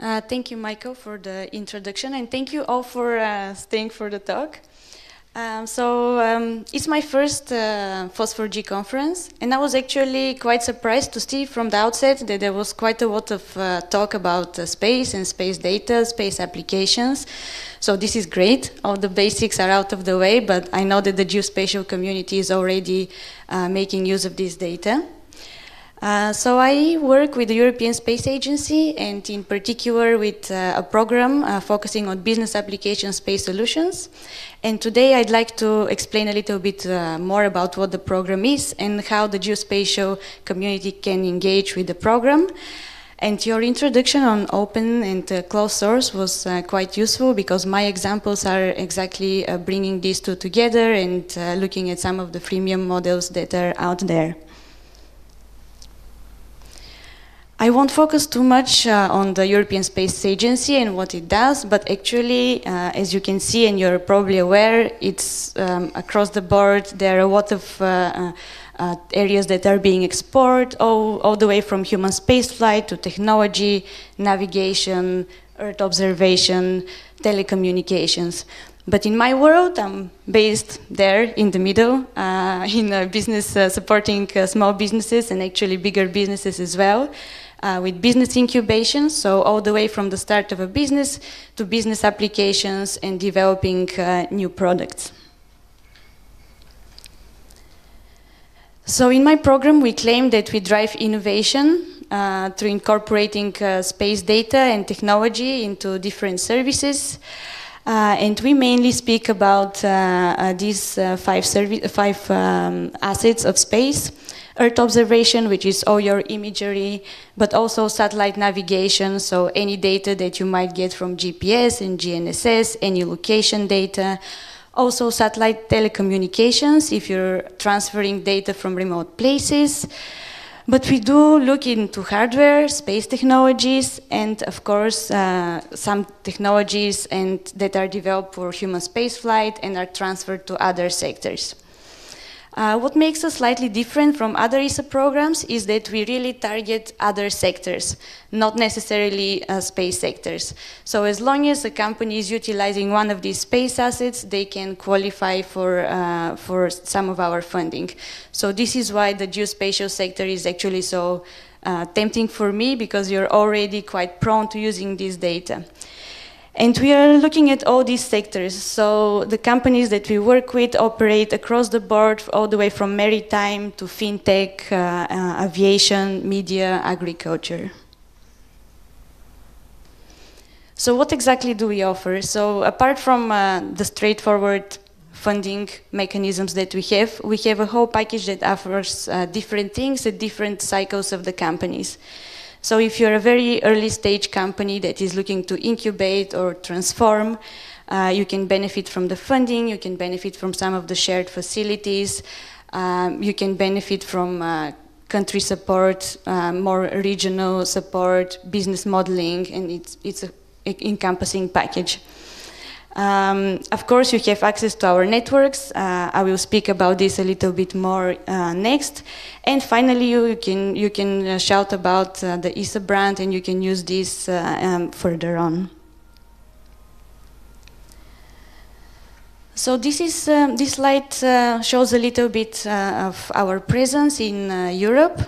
Uh, thank you, Michael, for the introduction, and thank you all for uh, staying for the talk. Um, so um, it's my first uh, FOSS4G conference, and I was actually quite surprised to see from the outset that there was quite a lot of uh, talk about uh, space and space data, space applications. So this is great. All the basics are out of the way, but I know that the geospatial community is already uh, making use of this data. Uh, so I work with the European Space Agency and in particular with uh, a program uh, focusing on business application space solutions. And today I'd like to explain a little bit uh, more about what the program is and how the geospatial community can engage with the program. And your introduction on open and uh, closed source was uh, quite useful because my examples are exactly bringing these two together and looking at some of the freemium models that are out there. I won't focus too much uh, on the European Space Agency and what it does, but actually, uh, as you can see and you're probably aware, it's um, across the board. There are a lot of uh, uh, areas that are being explored, all, all the way from human spaceflight to technology, navigation, Earth observation, telecommunications. But in my world, I'm based there in the middle, uh, in a business uh, supporting uh, small businesses and actually bigger businesses as well uh, with business incubation, so all the way from the start of a business to business applications and developing uh, new products. So in my program, we claim that we drive innovation uh, through incorporating uh, space data and technology into different services. Uh, and we mainly speak about uh, uh, these uh, five, five um, assets of space. Earth observation, which is all your imagery, but also satellite navigation, so any data that you might get from GPS and GNSS, any location data. Also satellite telecommunications, if you're transferring data from remote places. But we do look into hardware, space technologies, and of course, uh, some technologies and that are developed for human spaceflight and are transferred to other sectors. Uh, what makes us slightly different from other ESA programs is that we really target other sectors, not necessarily uh, space sectors. So as long as a company is utilizing one of these space assets, they can qualify for, uh, for some of our funding. So this is why the geospatial sector is actually so uh, tempting for me because you're already quite prone to using this data. And we are looking at all these sectors. So the companies that we work with operate across the board, all the way from maritime to fintech, uh, uh, aviation, media, agriculture. So what exactly do we offer? So apart from uh, the straightforward funding mechanisms that we have, we have a whole package that offers uh, different things at different cycles of the companies. So if you're a very early stage company that is looking to incubate or transform, uh, you can benefit from the funding, you can benefit from some of the shared facilities, um, you can benefit from uh, country support, uh, more regional support, business modeling, and it's, it's an encompassing package. Um, of course, you have access to our networks. Uh, I will speak about this a little bit more uh, next. And finally, you can you can uh, shout about uh, the ESA brand, and you can use this uh, um, further on. So this is um, this slide uh, shows a little bit of our presence in Europe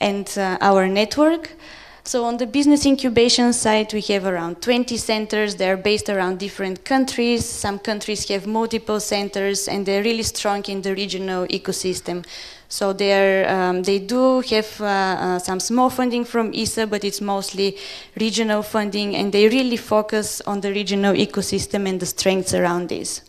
and our network. So on the business incubation side, we have around 20 centers. They're based around different countries. Some countries have multiple centers, and they're really strong in the regional ecosystem. So um, they do have uh, uh, some small funding from ESA, but it's mostly regional funding, and they really focus on the regional ecosystem and the strengths around this.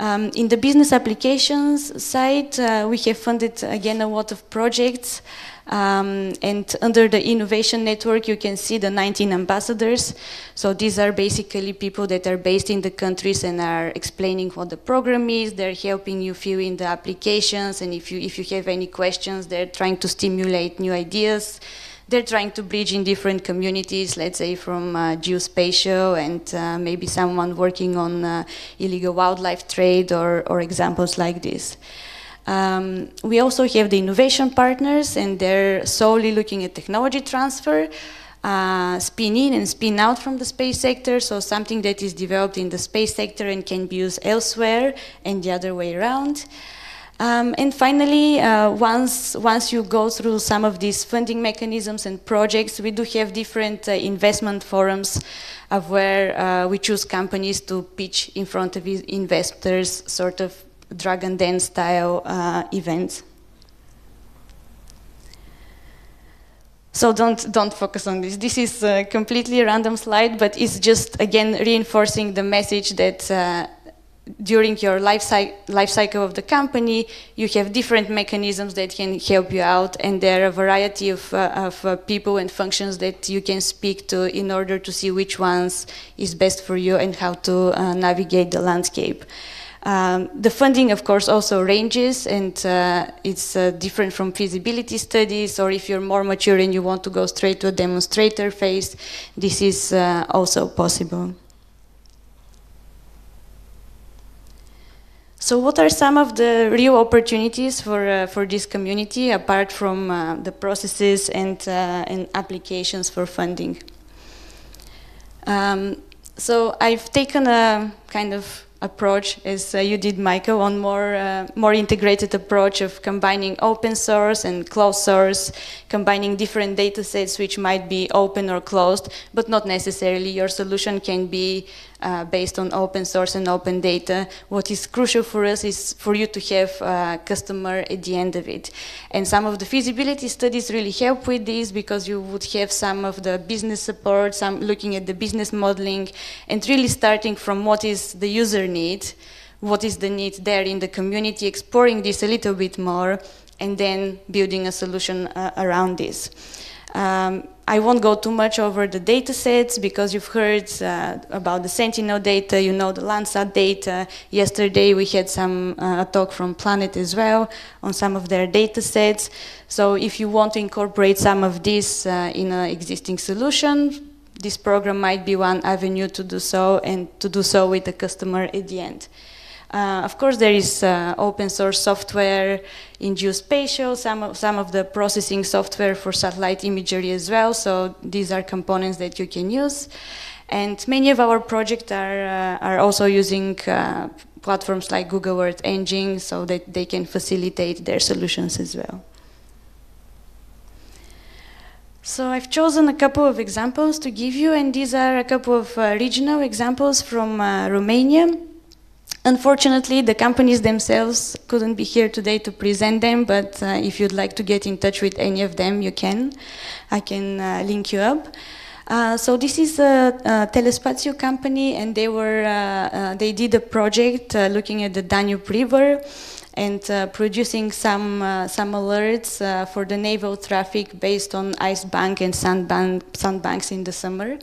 Um, in the business applications side, uh, we have funded again a lot of projects. Um, and under the innovation network, you can see the 19 ambassadors. So these are basically people that are based in the countries and are explaining what the program is. They're helping you fill in the applications, and if you if you have any questions, they're trying to stimulate new ideas. They're trying to bridge in different communities, let's say from uh, geospatial and uh, maybe someone working on uh, illegal wildlife trade or, or examples like this. Um, we also have the innovation partners, and they're solely looking at technology transfer. uh, spin in and spin out from the space sector, so something that is developed in the space sector and can be used elsewhere and the other way around. Um, and finally, uh, once, once you go through some of these funding mechanisms and projects, we do have different uh, investment forums of where uh, we choose companies to pitch in front of investors, sort of Dragons' Den style uh, events. So don't, don't focus on this. This is a completely random slide, but it's just, again, reinforcing the message that uh, during your life, life, cycle of the company, you have different mechanisms that can help you out, and there are a variety of, uh, of uh, people and functions that you can speak to in order to see which ones is best for you and how to uh, navigate the landscape. Um, the funding, of course, also ranges, and uh, it's uh, different from feasibility studies, or if you're more mature and you want to go straight to a demonstrator phase, this is uh, also possible. So what are some of the real opportunities for, uh, for this community apart from uh, the processes and, uh, and applications for funding? Um, so I've taken a kind of approach as uh, you did, Michael, on more, uh, more integrated approach of combining open source and closed source, combining different data sets which might be open or closed, but not necessarily your solution can be uh, based on open source and open data. What is crucial for us is for you to have a customer at the end of it. And some of the feasibility studies really help with this because you would have some of the business support, some looking at the business modeling, and really starting from what is the user need, what is the need there in the community, exploring this a little bit more, and then building a solution uh, around this. Um, I won't go too much over the data sets because you've heard uh, about the Sentinel data, you know the Landsat data. Yesterday we had some uh, talk from Planet as well on some of their data sets. So if you want to incorporate some of this uh, in an existing solution, this program might be one avenue to do so and to do so with the customer at the end. Uh, of course, there is uh, open source software in geospatial, some of, some of the processing software for satellite imagery as well, so these are components that you can use. And many of our projects are, uh, are also using uh, platforms like Google Earth Engine so that they can facilitate their solutions as well. So I've chosen a couple of examples to give you, and these are a couple of uh, regional examples from uh, Romania. Unfortunately, the companies themselves couldn't be here today to present them, but uh, if you'd like to get in touch with any of them, you can. I can uh, link you up. Uh, so this is a, a Telespazio company, and they were uh, uh, they did a project uh, looking at the Danube River and producing some some alerts for the naval traffic based on ice bank and sandbank sandbanks in the summer.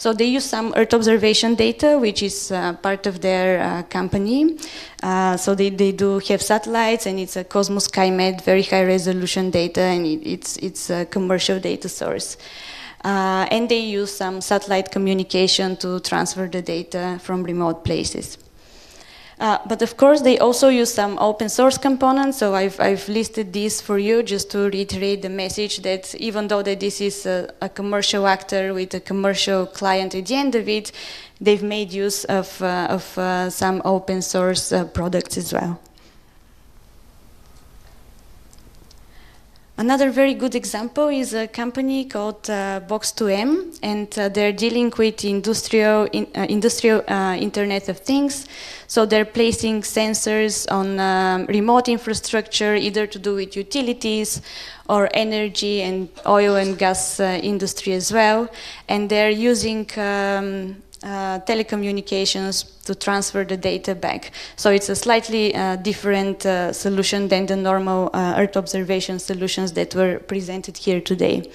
So they use some Earth observation data, which is uh, part of their uh, company. Uh, so they, they do have satellites, and it's a Cosmos SkyMed, very high resolution data, and it, it's, it's a commercial data source. Uh, and they use some satellite communication to transfer the data from remote places. Uh, but of course, they also use some open source components. So I've, I've listed these for you just to reiterate the message that even though that this is a, a commercial actor with a commercial client at the end of it, they've made use of, uh, of uh, some open source uh, products as well. Another very good example is a company called uh, Box2M, and uh, they're dealing with industrial, in, uh, industrial uh, Internet of Things. So they're placing sensors on um, remote infrastructure, either to do with utilities or energy and oil and gas uh, industry as well. And they're using um, uh, telecommunications to transfer the data back. So it's a slightly uh, different uh, solution than the normal uh, Earth observation solutions that were presented here today.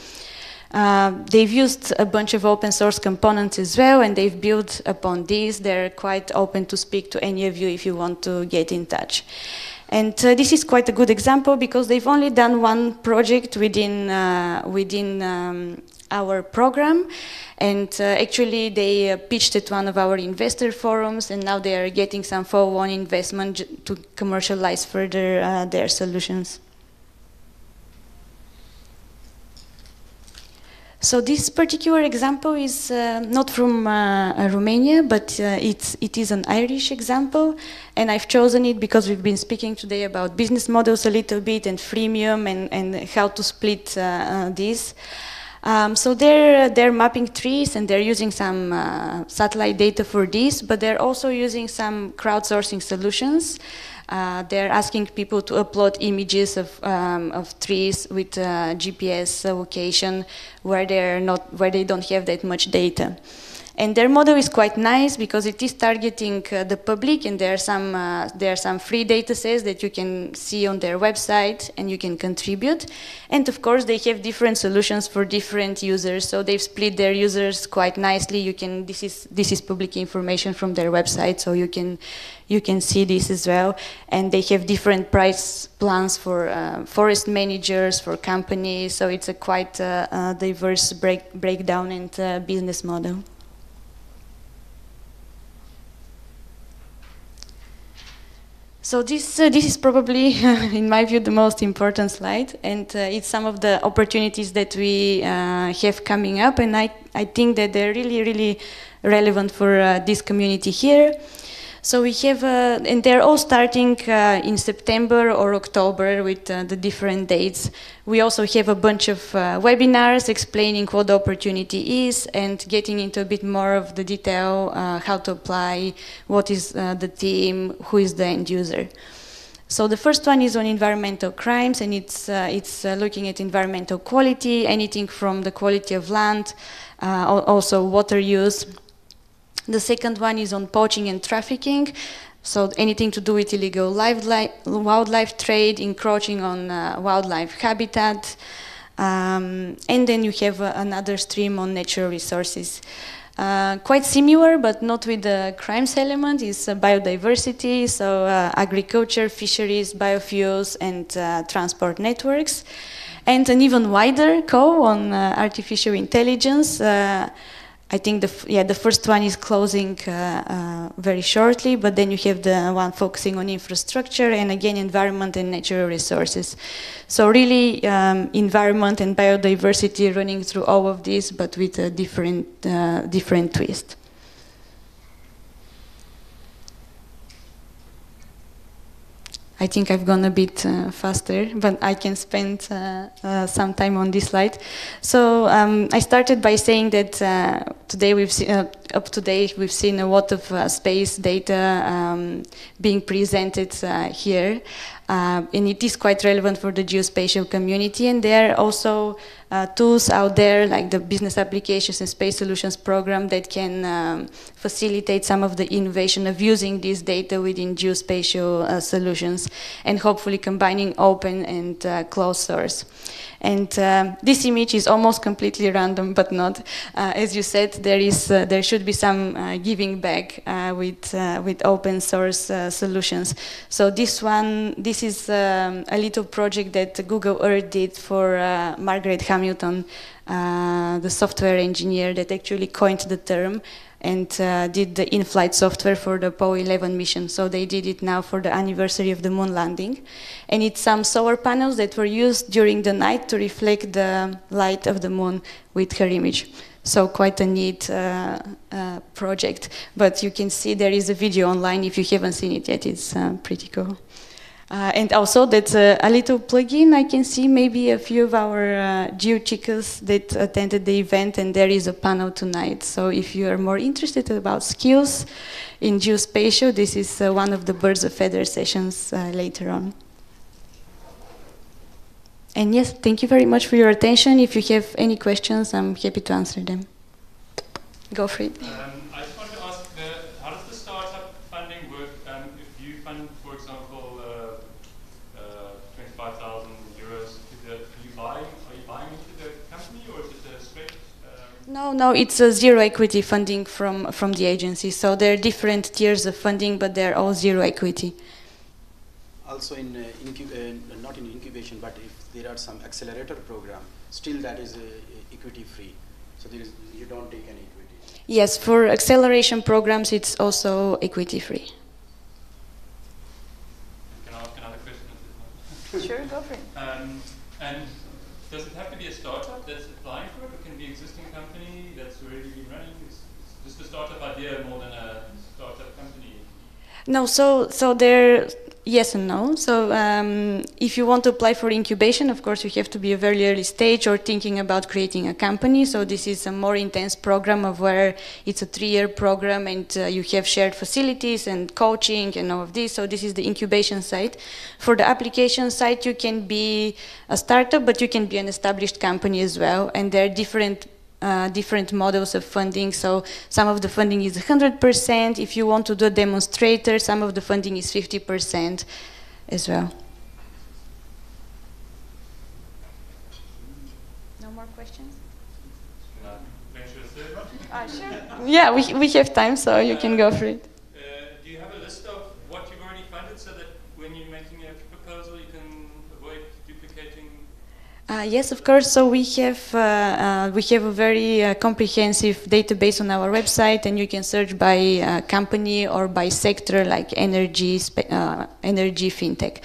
Uh, they've used a bunch of open source components as well, and they've built upon these. They're quite open to speak to any of you if you want to get in touch. And uh, this is quite a good example because they've only done one project within, uh, within um, our program. And uh, actually, they uh, pitched at one of our investor forums, and now they are getting some follow-on investment to commercialize further uh, their solutions. So this particular example is uh, not from uh, Romania, but uh, it's, it is an Irish example. And I've chosen it because we've been speaking today about business models a little bit and freemium and, and how to split this. Um, so they're, they're mapping trees and they're using some uh, satellite data for this, but they're also using some crowdsourcing solutions. Uh, they're asking people to upload images of, um, of trees with uh, GPS location where they're not where they don't have that much data. And their model is quite nice because it is targeting uh, the public and there are some uh, there are some free data sets that you can see on their website and you can contribute. And of course they have different solutions for different users. So they've split their users quite nicely. You can this is this is public information from their website so you can you can see this as well. And they have different price plans for uh, forest managers, for companies. So it's a quite uh, uh, diverse break, breakdown and uh, business model. So this, uh, this is probably, in my view, the most important slide, and uh, it's some of the opportunities that we uh, have coming up, and I, I think that they're really, really relevant for uh, this community here. So we have, uh, and they're all starting uh, in September or October with uh, the different dates. We also have a bunch of uh, webinars explaining what the opportunity is and getting into a bit more of the detail, uh, how to apply, what is uh, the team, who is the end user. So the first one is on environmental crimes, and it's uh, it's uh, looking at environmental quality, anything from the quality of land, uh, also water use, the second one is on poaching and trafficking. So anything to do with illegal wildlife trade, encroaching on uh, wildlife habitat. Um, and then you have uh, another stream on natural resources. Uh, quite similar, but not with the crimes element, is uh, biodiversity, so uh, agriculture, fisheries, biofuels, and uh, transport networks. And an even wider co on artificial intelligence, I think the yeah the first one is closing uh, uh, very shortly, but then you have the one focusing on infrastructure and again environment and natural resources. So really um, environment and biodiversity running through all of this, but with a different uh, different twist. I think I've gone a bit uh, faster, but I can spend uh, uh, some time on this slide. So um, I started by saying that uh, today we've seen, uh, up to date we've seen a lot of uh, space data um, being presented here, and it is quite relevant for the geospatial community. And there are also tools out there like the Business Applications and Space Solutions program that can um, facilitate some of the innovation of using this data within geospatial solutions and hopefully combining open and uh, closed source. And uh, this image is almost completely random, but not. Uh, as you said, there is uh, there should be some uh, giving back uh, with with open source solutions. So this one, this is um, a little project that Google Earth did for Margaret Hamilton, the software engineer that actually coined the term and uh, did the in-flight software for the Apollo 11 mission. So they did it now for the anniversary of the moon landing. And it's some solar panels that were used during the night to reflect the light of the moon with her image. So quite a neat uh, uh, project. But you can see there is a video online if you haven't seen it yet. It's uh, pretty cool. Uh, and also that's a, a, little plugin. I can see maybe a few of our uh, GeoChicas that attended the event and there is a panel tonight. So if you are more interested about skills in geospatial, this is uh, one of the Birds of Feather sessions uh, later on. And yes, thank you very much for your attention. If you have any questions, I'm happy to answer them. Go for it. No, no, it's a zero equity funding from, from the agency. So there are different tiers of funding, but they're all zero equity. Also in, uh, uh, not in incubation, but if there are some accelerator program, still that is uh, equity free. So there is, you don't take any equity. Yes, for acceleration programs, it's also equity free. Can I ask another question? sure, go for it. Um, and does it have to be a startup that's applying for it, or can it be an existing company that's already been running? It's, it's just a startup idea more than a startup company. No, so so there, yes and no. So um, if you want to apply for incubation, of course you have to be a very early stage or thinking about creating a company. So this is a more intense program of where it's a three-year program and uh, you have shared facilities and coaching and all of this. So this is the incubation side. For the application side, you can be a startup, but you can be an established company as well. And there are different uh, different models of funding. So some of the funding is 100%. If you want to do a demonstrator, some of the funding is 50% as well. No more questions? Uh, venture a third one. Ah, sure. Yeah, we, we have time, so you can go for it. Uh, do you have a list of what you've already funded so that when you're making a proposal you can avoid duplicating? Uh, yes, of course. So we have uh, uh, we have a very uh, comprehensive database on our website, and you can search by uh, company or by sector, like energy, uh, energy, fintech.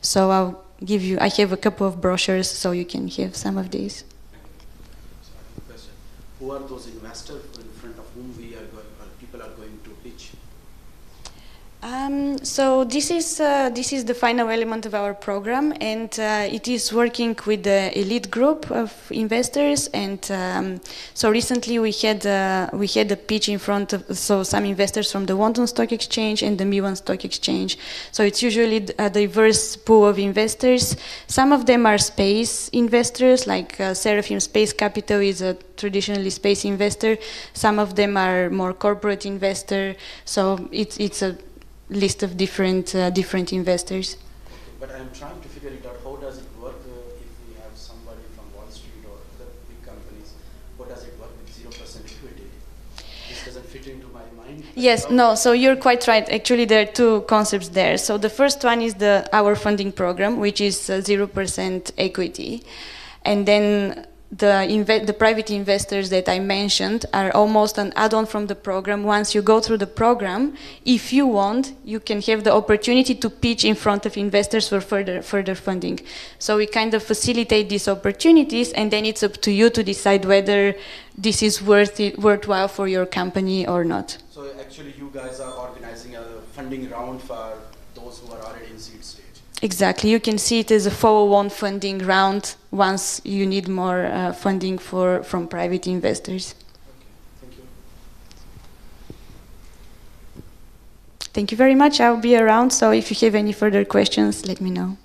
So I'll give you. I have a couple of brochures, so you can have some of these. Who are those investors in front of whom we are going, or people are going to pitch? Um, so this is uh, this is the final element of our program, and uh, it is working with the elite group of investors. And um, so recently we had uh, we had a pitch in front of so some investors from the London Stock Exchange and the Milan Stock Exchange. So it's usually a diverse pool of investors. Some of them are space investors, like uh, Seraphim Space Capital is a traditionally space investor. Some of them are more corporate investor. So it's it's a list of different uh, different investors. But I'm trying to figure it out. How does it work uh, if we have somebody from Wall Street or other big companies? How does it work with zero percent equity? This doesn't fit into my mind. Yes, How- no. So you're quite right. Actually, there are two concepts there. So the first one is the our funding program, which is zero percent equity, and then the the private investors that I mentioned are almost an add-on from the program. Once you go through the program, if you want, you can have the opportunity to pitch in front of investors for further further funding. So we kind of facilitate these opportunities, and then it's up to you to decide whether this is worth it, worthwhile for your company or not. So actually, you guys are organizing a funding round for those who are already in seed stage. Exactly. You can see it as a follow-on funding round once you need more uh, funding for from private investors. Thank you. Thank you very much. I'll be around, so if you have any further questions, let me know.